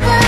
Bye.